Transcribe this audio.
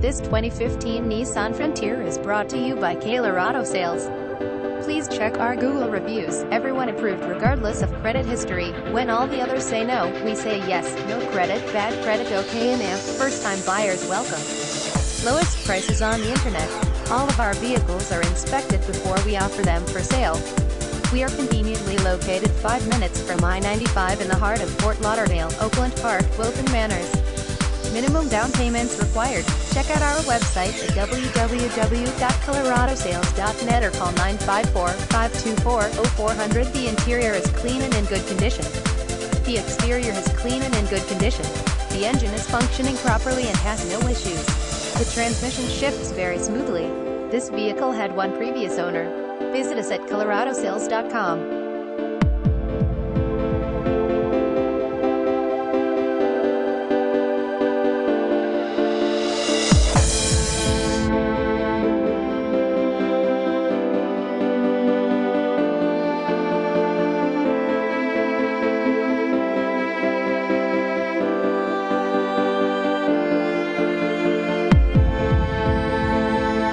This 2015 Nissan Frontier is brought to you by Kaler Auto Sales. Please check our Google reviews. Everyone approved regardless of credit history. When all the others say no, we say yes. No credit, bad credit, okay and amp. First time buyers welcome. Lowest prices on the internet. All of our vehicles are inspected before we offer them for sale. We are conveniently located 5 minutes from I-95 in the heart of Fort Lauderdale, Oakland Park, Wilton Manors. Minimum down payments required. Check out our website at www.kalerautosales.net or call 954-524-0400. The interior is clean and in good condition. The exterior is clean and in good condition. The engine is functioning properly and has no issues. The transmission shifts very smoothly. This vehicle had one previous owner. Visit us at kalerautosales.com.